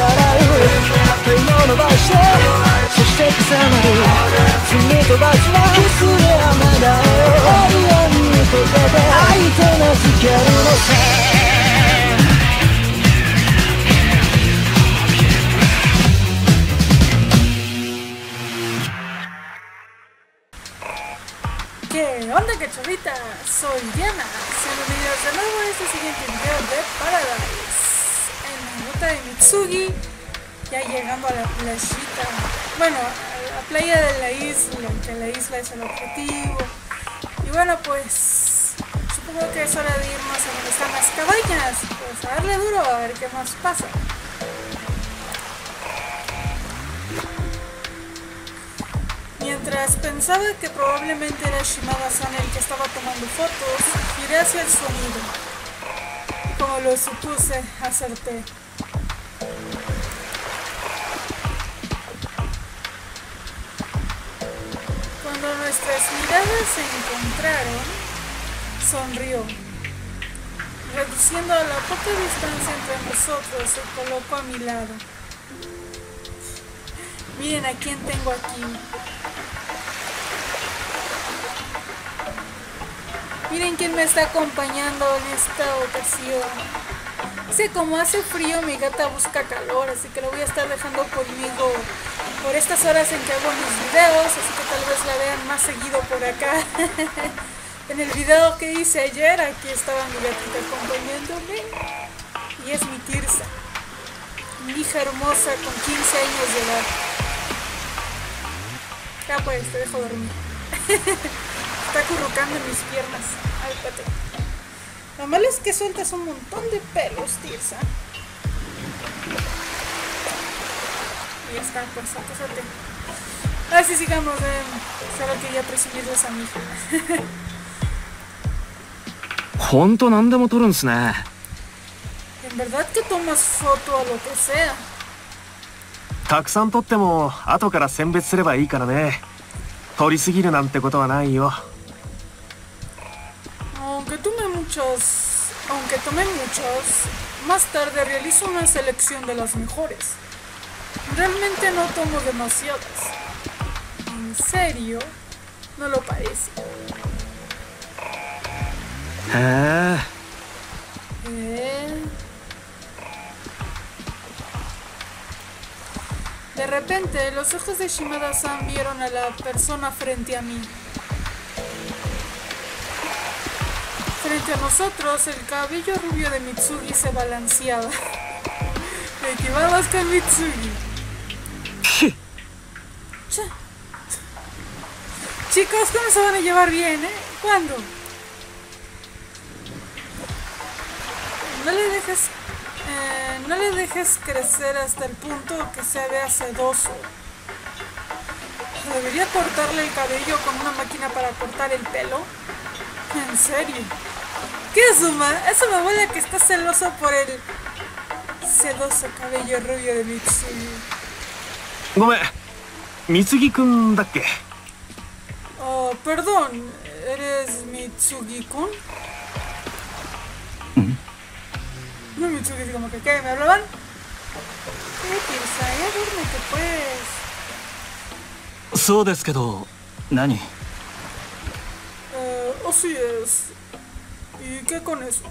手を伸ばしてそして重まる積み飛ばすれキスではまだ永遠に溶けて相手のスのせい la. Bueno, la playa de la isla, que la isla es el objetivo. Y bueno, pues supongo que es hora de irnos a donde están cabañas. Pues a darle duro a ver qué más pasa. Mientras pensaba que probablemente era Shimada-san el que estaba tomando fotos, giré hacia el sonido. Como lo supuse, acerté. Cuando nuestras miradas se encontraron, sonrió. Reduciendo la poca distancia entre nosotros, se colocó a mi lado. Miren a quién tengo aquí. Miren quién me está acompañando en esta ocasión. Dice, como hace frío, mi gata busca calor, así que la voy a estar dejando conmigo por estas horas en que hago mis videos, así que tal vez la vean más seguido por acá. en el video que hice ayer, aquí estaba mi gatita acompañándome. Y es mi Tirsa, mi hija hermosa con 15 años de edad. Ya pues, te dejo dormir. Está acurrucando en mis piernas. Ay, espérate. Lo malo es que sueltas un montón de pelos, Tirsa Y ya está, pues, acostate. Así sigamos, eh. Solo quería presumirles a mi hija. ほんと何でも撮るんすね En verdad que tomas foto a lo que sea. たくさん撮っても後から選別すればいいからね撮りすぎるなんてことはないよ Aunque tome muchas, aunque tome muchas, más tarde realizo una selección de las mejores. Realmente no tomo demasiadas. ¿En serio? No lo parece. へえ ¿Eh? De repente, los ojos de Shimada-san vieron a la persona frente a mí. Frente a nosotros, el cabello rubio de Mitsugi se balanceaba. ¿De qué vamos con Mitsugi? Cha. Chicos, ¿cómo se van a llevar bien, eh? ¿Cuándo? No le dejes. eh, no le dejes crecer hasta el punto que se vea sedoso. Debería cortarle el cabello con una máquina para cortar el pelo. En serio. ¿Qué Zuma? Eso me huele a que está celoso por el sedoso cabello rubio de Mitsugi. ごめん三木くんだっけ Oh, perdón, ¿eres Mitsugi-kun? No, Mitsugi, así como que, ¿qué? ¿Me hablaban? ¿Qué piensa? Ya duérmete, pues. そうですけど何 Eh, así es. ¿Y qué con eso?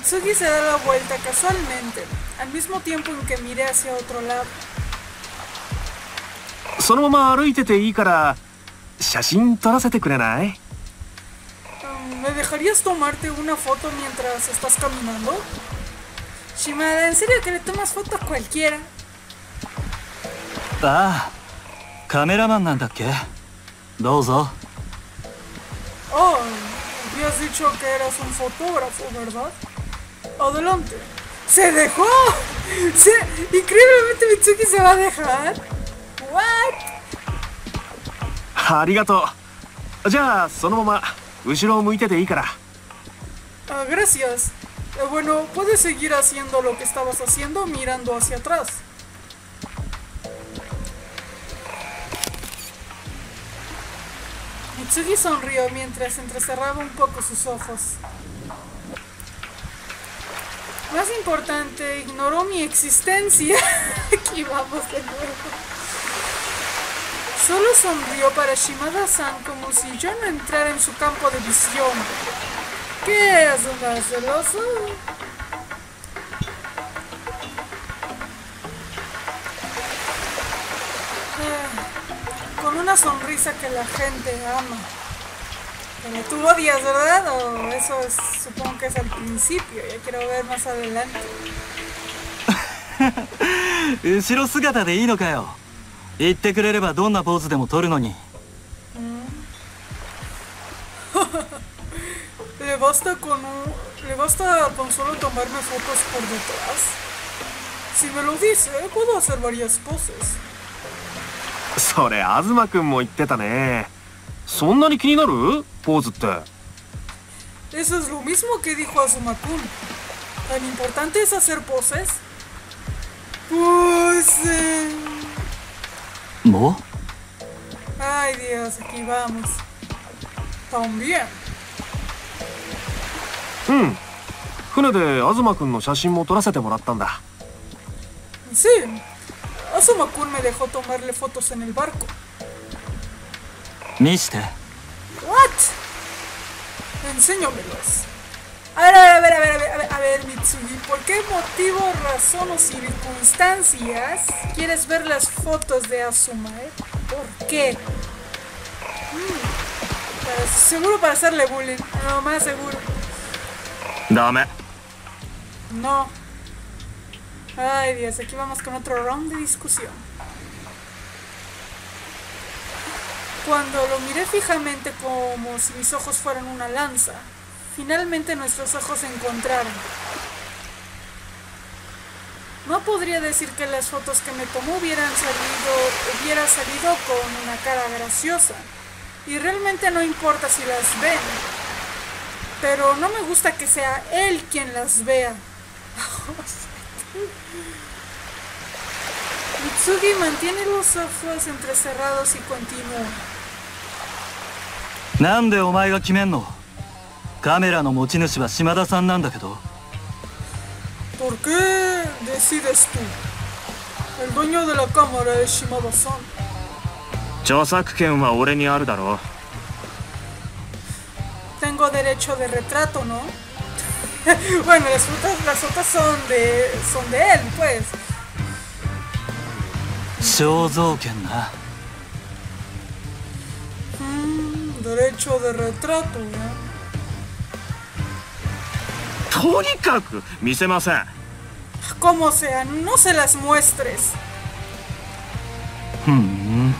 Mitsugi se da la vuelta casualmente, al mismo tiempo en que miré hacia otro lado. そのまま歩いてていいから写真撮らせてくれない Um, ¿Me dejarías tomarte una foto mientras estás caminando? Shimada, ¿en serio que le tomas foto a cualquiera? ああカメラマンなんだっけどうぞ Oh, habías dicho que eras un fotógrafo, ¿verdad? Adelante. ¡Se dejó! Se... Increíblemente Mitsuki se va a dejar. ¿What? ありがとうじゃあそのまま後ろを向いてていいから Ah, gracias. Eh, bueno, puedes seguir haciendo lo que estabas haciendo mirando hacia atrás. Mitsugi sonrió mientras entrecerraba un poco sus ojos. Más importante, ignoró mi existencia. Aquí vamos de nuevo. Solo sonrió para Shimada-san como si yo no entrara en su campo de visión. ¿Qué es un? Ah, Con una sonrisa que la gente ama. Pero tú odias, ¿verdad? O eso es, supongo que es al principio. Ya quiero ver más adelante. 後ろ姿でいいのかよ言ってくれればどんなポーズでも撮るのに Le basta con un, le basta con solo tomarme fotos por detrás. Si me lo dice, puedo hacer varias poses. それ東くんも言ってたね そんなに気になるポーズって Eso es lo mismo que dijo Azuma-kun. ¿Tan importante es hacer poses? Pues... eh, も Ay Dios, aquí vamos. También. うん船で東くんの写真も撮らせてもらったんだ Sí. Azuma-kun me dejó tomarle fotos en el barco. Mister. What? A ver, a ver, a ver, a ver, a ver, a ver, Mitsugi, ¿por qué motivo, razón o circunstancias quieres ver las fotos de Asuma, eh? ¿Por qué? Hmm. Seguro para hacerle bullying, no más seguro. Dame. No. Ay Dios, aquí vamos con otro round de discusión. Cuando lo miré fijamente como si mis ojos fueran una lanza, finalmente nuestros ojos se encontraron. No podría decir que las fotos que me tomó hubieran salido, hubiera salido con una cara graciosa. Y realmente no importa si las ven. Pero no me gusta que sea él quien las vea. Mitsugi mantiene los ojos entrecerrados y continúa. なんでお前が決めんのカメラの持ち主は島田さんなんだけど ¿Por qué decides tú? El dueño de la cámara es Shimada-san. 著作権は俺にあるだろ Tengo derecho de retrato, ¿no? bueno, las fotos, las fotos son de son de él, pues. 肖像権な derecho de retrato, ¿ya? Como sea, no se las muestres. Hmm.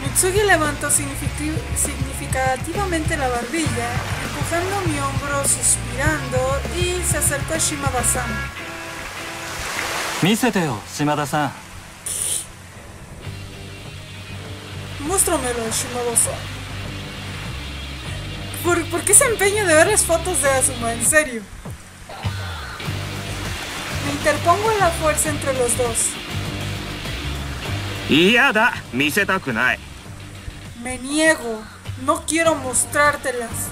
Mitsugi levantó significativamente la barbilla, empujando mi hombro, suspirando, y se acercó a Shimabasama. 見せてよ島田さん Muéstramelo, Shimada-san. ¿Por, por qué se empeña de ver las fotos de Asuma? En serio. Me interpongo a la fuerza entre los dos. 嫌だ見せたくない Me niego. No quiero mostrártelas.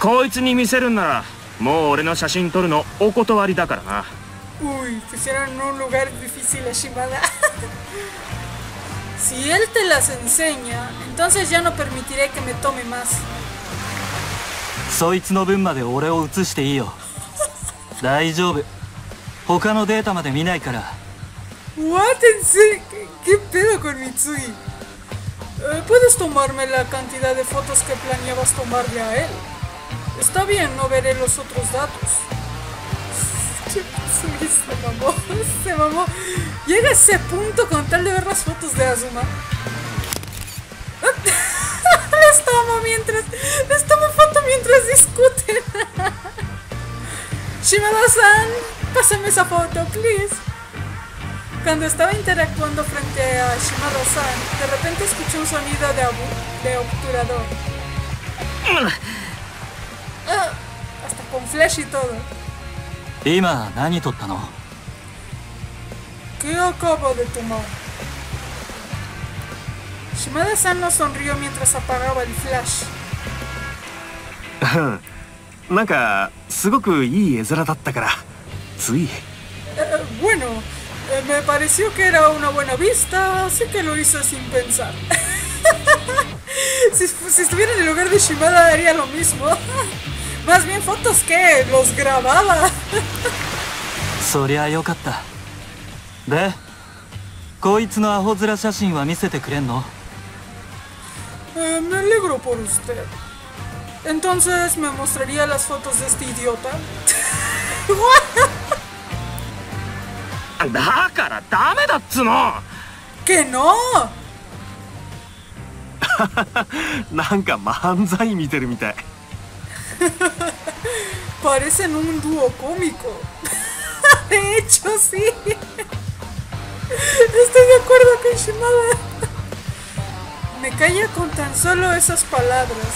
こいつに見せるんならもう俺の写真撮るのお断りだからな Uy, pusieron en un lugar difícil a Shimada. si él te las enseña, entonces ya no permitiré que me tome más. そいつの分まで俺を映していいよ大丈夫他のデータまで見ないから What? ¿En serio? ¿Qué, qué pedo con Mitsugi? Eh, Puedes tomarme la cantidad de fotos que planeabas tomarle a él. Está bien, no veré los otros datos. Mitsugi se mamó, se mamó. Llega a ese punto con tal de ver las fotos de Azuma. Les tomo mientras. Les tomo foto mientras discuten. Shimada-san, pásame esa foto, please. Cuando estaba interactuando frente a Shimada-san, de repente escuché un sonido de, abu- de obturador. Ah, hasta con flash y todo. 今何撮ったの ¿Qué acabo de tomar? Shimada-san nos sonrió mientras apagaba el flash. なんかすごくいい絵面だったからつい Eh, eh, bueno, eh, me pareció que era una buena vista, así que lo hice sin pensar. si, si estuviera en el lugar de Shimada haría lo mismo. Más bien fotos que los grababa. でこいつのアホ面写真は見せてくれんの？え、めれぐろぽるすて。えんとんせーすめもすりゃらすフォトゼスティディオタだからダメだっつのけの？なんか漫才見てるみたい。パレセンウンドゥオコミコ。えちょし。Estoy de acuerdo con Shimada. Me calla con tan solo esas palabras.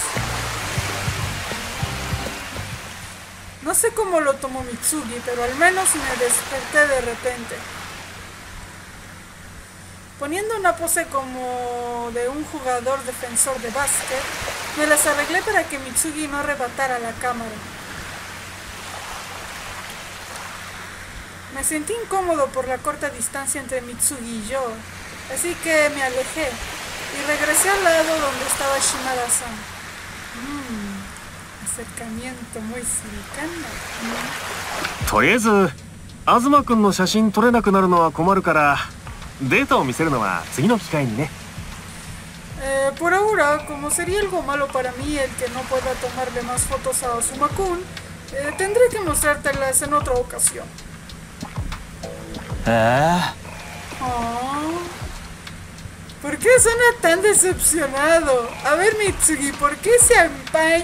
No sé cómo lo tomó Mitsugi, pero al menos me desperté de repente. Poniendo una pose como de un jugador defensor de básquet, me las arreglé para que Mitsugi no arrebatara la cámara. Me sentí incómodo por la corta distancia entre Mitsugi y yo, así que me alejé y regresé al lado donde estaba Shimada-san. Mmm, acercamiento muy cercano. とりあえず東くんの写真撮れなくなるのは困るからデータを見せるのは次の機会にね Eh, por ahora, como sería algo malo para mí el que no pueda tomarle más fotos a Osuma-kun, eh, tendré que mostrártelas en otra ocasión. Ah. Oh. ¿Por qué suena tan decepcionado? A ver, Mitsugi, ¿por qué se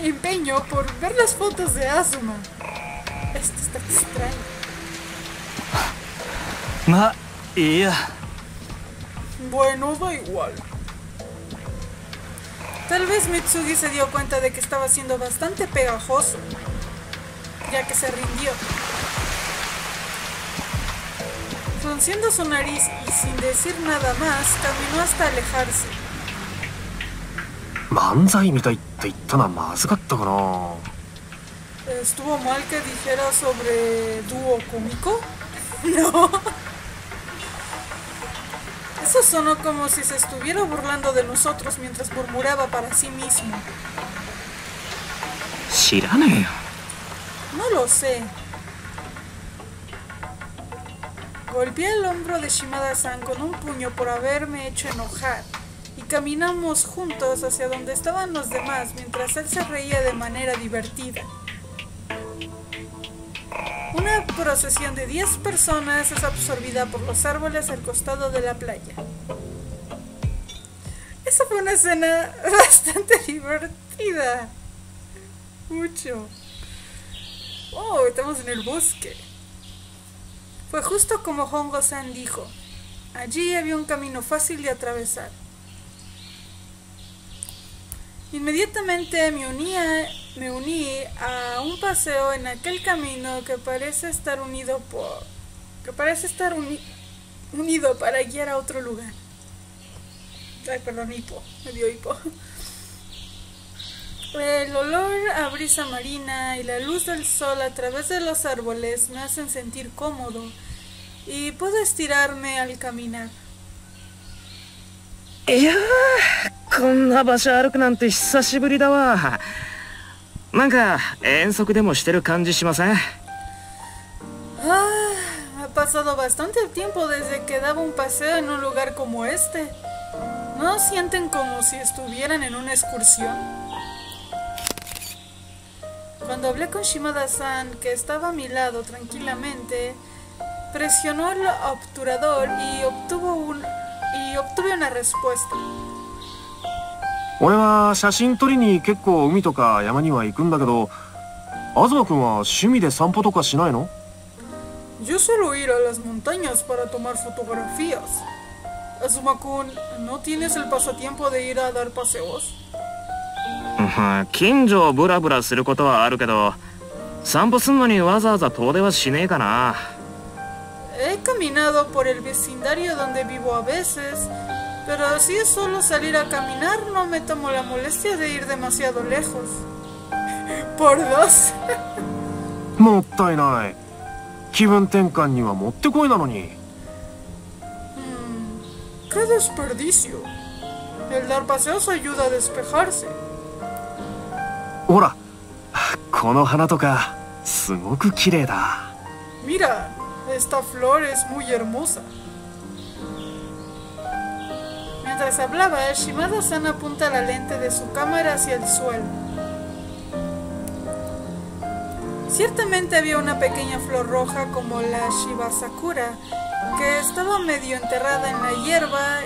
empeñó por ver las fotos de Asuma? Esto está extraño. Ma... Ah. Bueno, da igual. Tal vez Mitsugi se dio cuenta de que estaba siendo bastante pegajoso, ya que se rindió. Frunciendo su nariz y sin decir nada más, caminó hasta alejarse. 漫才みたいって言ったのはまずかったかな ¿Estuvo mal que dijera sobre dúo cómico? No. Eso sonó como si se estuviera burlando de nosotros mientras murmuraba para sí mismo. 知らねえよ No lo sé. Golpeé el hombro de Shimada-san con un puño por haberme hecho enojar y caminamos juntos hacia donde estaban los demás mientras él se reía de manera divertida. Una procesión de 10 personas es absorbida por los árboles al costado de la playa. Esa fue una escena bastante divertida. Mucho. Oh, estamos en el bosque. Fue justo como Hongo-san dijo. Allí había un camino fácil de atravesar. Inmediatamente me uní, a, me uní a un paseo en aquel camino que parece estar unido por que parece estar uni- unido para guiar a otro lugar. Ay, perdón, hipo, me dio hipo. El olor a brisa marina y la luz del sol a través de los árboles me hacen sentir cómodo y puedo estirarme al caminar. いやーこんな場所歩くなんて久しぶりだわなんか遠足でもしてる感じしません Ah, me pasado bastante tiempo desde que daba un paseo en un lugar como este. ¿No sienten como si estuvieran en una excursión? Cuando hablé con Shimada-san, que estaba a mi lado tranquilamente, presionó el obturador y obtuvo un y obtuve una respuesta. 俺は写真撮りに結構海とか山には行くんだけど東君は趣味で散歩とかしないの Yo suelo ir a las montañas para tomar fotografías. Azuma-kun, ¿no tienes el pasatiempo de ir a dar paseos? うん近所をブラブラすることはあるけど散歩すんのにわざわざ遠出はしねえかな He caminado por el vecindario donde vivo a veces, pero si es solo salir a caminar no me tomo la molestia de ir demasiado lejos. Por dos. もったいない気分転換にはもってこいなのに Hmm, ¡Qué desperdicio! El dar paseos ayuda a despejarse. ほらこの花とかすごく綺麗だ Mira, esta flor es muy hermosa. Mientras hablaba, Shimada-san apunta la lente de su cámara hacia el suelo. Ciertamente había una pequeña flor roja como la Shibasakura, que estaba medio enterrada en la hierba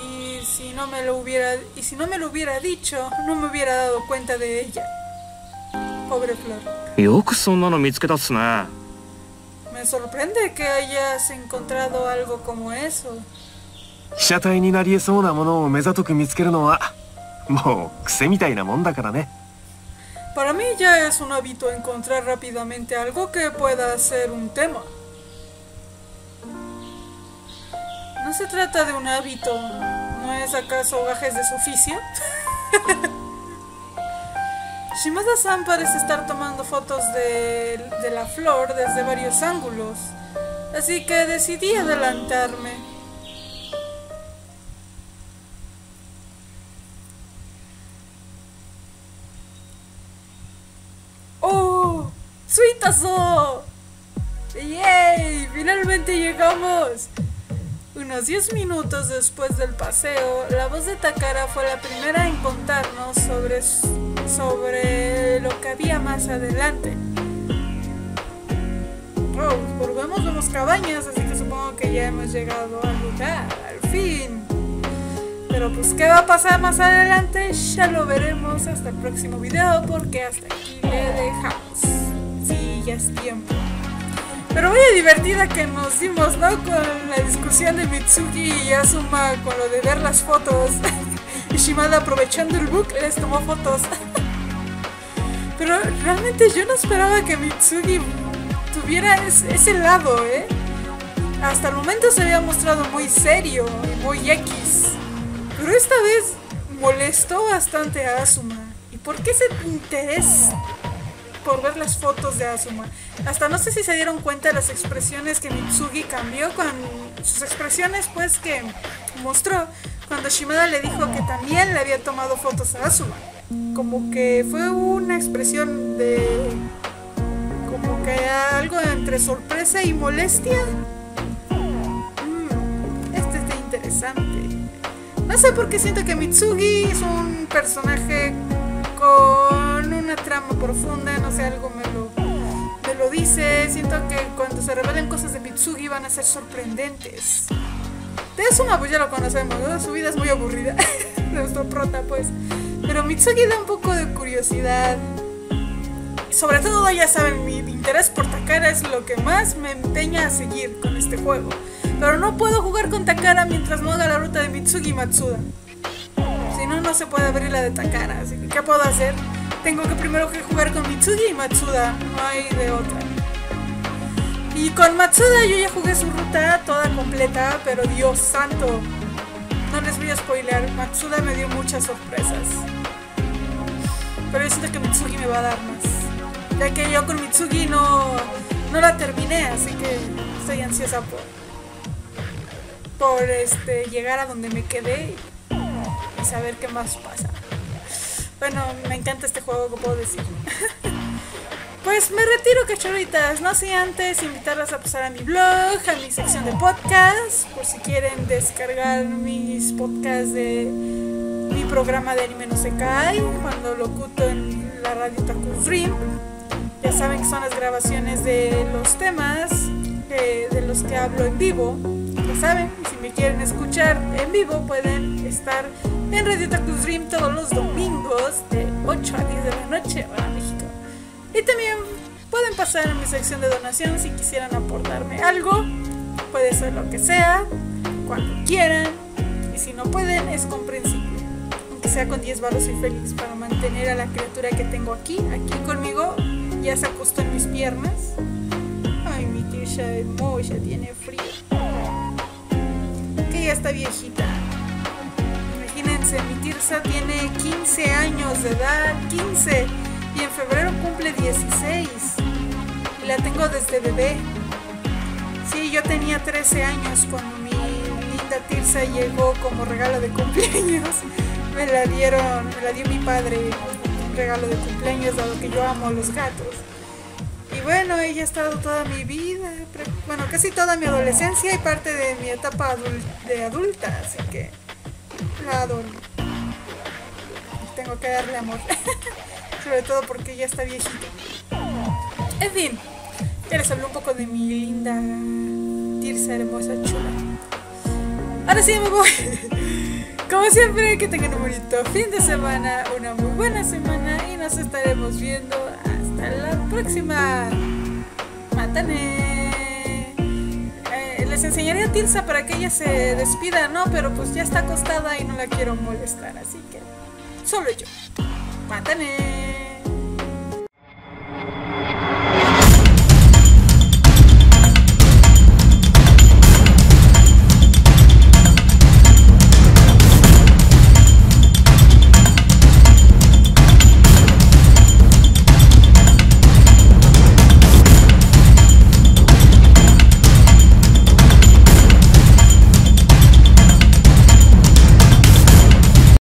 y si no me lo hubiera y si no me lo hubiera dicho, no me hubiera dado cuenta de ella. Pobre flor. よくそんなの見つけたっすね Me sorprende que hayas encontrado algo como eso. 被写体になりえそうなものを目ざとく見つけるのはもう癖みたいなもんだからね Para mí ya es un hábito encontrar rápidamente algo que pueda ser un tema. No se trata de un hábito, ¿no es acaso gajes de su oficio? Shimada-san parece estar tomando fotos de, de la flor desde varios ángulos, así que decidí adelantarme. ¡Oh! ¡Suitazo! ¡Yay! ¡Finalmente llegamos! Unos 10 minutos después del paseo, la voz de Takara fue la primera en contarnos sobre, sobre lo que había más adelante. Oh, por lo menos vemos cabañas, así que supongo que ya hemos llegado al lugar, al fin. Pero pues, ¿qué va a pasar más adelante? Ya lo veremos hasta el próximo video, porque hasta aquí le dejamos. Sí, ya es tiempo. Pero vaya divertida que nos dimos, ¿no? Con la discusión de Mitsuki y Asuma con lo de ver las fotos. y Shimada aprovechando el book les tomó fotos. Pero realmente yo no esperaba que Mitsuki tuviera ese, ese lado, ¿eh? Hasta el momento se había mostrado muy serio y muy X. Pero esta vez molestó bastante a Asuma. ¿Y por qué ese interés por ver las fotos de Asuma? Hasta no sé si se dieron cuenta de las expresiones que Mitsugi cambió con sus expresiones pues que mostró cuando Shimada le dijo que también le había tomado fotos a Asuma. Como que fue una expresión de como que algo entre sorpresa y molestia. Mm, este está interesante. No sé por qué siento que Mitsugi es un personaje con una trama profunda, no sé, algo me lo, me lo dice. Siento que cuando se revelen cosas de Mitsugi van a ser sorprendentes. De Asuma pues ya lo conocemos, ¿no? Su vida es muy aburrida. Nuestro prota pues. Pero Mitsugi da un poco de curiosidad. Sobre todo, ya saben, mi interés por Takara es lo que más me empeña a seguir con este juego. Pero no puedo jugar con Takara mientras no haga la ruta de Mitsugi y Matsuda. Si no, no se puede abrir la de Takara. Así que, ¿qué puedo hacer? Tengo que primero que jugar con Mitsugi y Matsuda. No hay de otra. Y con Matsuda yo ya jugué su ruta toda completa, pero Dios santo. No les voy a spoiler. Matsuda me dio muchas sorpresas. Pero yo siento que Mitsugi me va a dar más. Ya que yo con Mitsugi no, no la terminé, así que estoy ansiosa por, por este, llegar a donde me quedé y saber qué más pasa. Bueno, me encanta este juego, ¿qué puedo decir? Pues me retiro, cachorritas. No sé antes invitarlas a pasar a mi blog, a mi sección de podcast, por si quieren descargar mis podcasts de mi programa de anime no se cae, cuando locuto en la radio Taku Dream. Ya saben que son las grabaciones de los temas de, de los que hablo en vivo. Ya saben, si me quieren escuchar en vivo, pueden estar en Radio Taku Dream todos los domingos de 8 a 10 de la noche, hora México. Y también pueden pasar a mi sección de donación si quisieran aportarme algo. Puede ser lo que sea, cuando quieran. Y si no pueden, es comprensible. Aunque sea con 10 baros, soy feliz para mantener a la criatura que tengo aquí, aquí conmigo. Ya se acostó en mis piernas. Ay, mi Tisha hermosa, tiene frío. Que ya está viejita. Imagínense, mi Tirsa tiene 15 años de edad. 15 y en febrero cumple 16 y la tengo desde bebé. Sí, yo tenía 13 años cuando mi linda Tirsa llegó como regalo de cumpleaños. Me la dieron, me la dio mi padre un regalo de cumpleaños dado que yo amo a los gatos. Y bueno, ella ha estado toda mi vida, bueno, casi toda mi adolescencia y parte de mi etapa de adulta, así que la adoro. Tengo que darle amor. sobre todo porque ya está viejito. En fin, ya les hablé un poco de mi linda Tirsa hermosa chula. Ahora sí me voy. Como siempre, que tengan un bonito fin de semana, una muy buena semana y nos estaremos viendo hasta la próxima. Mátane. Eh, les enseñaré a Tirsa para que ella se despida, ¿no? Pero pues ya está acostada y no la quiero molestar, así que solo yo. Mátane.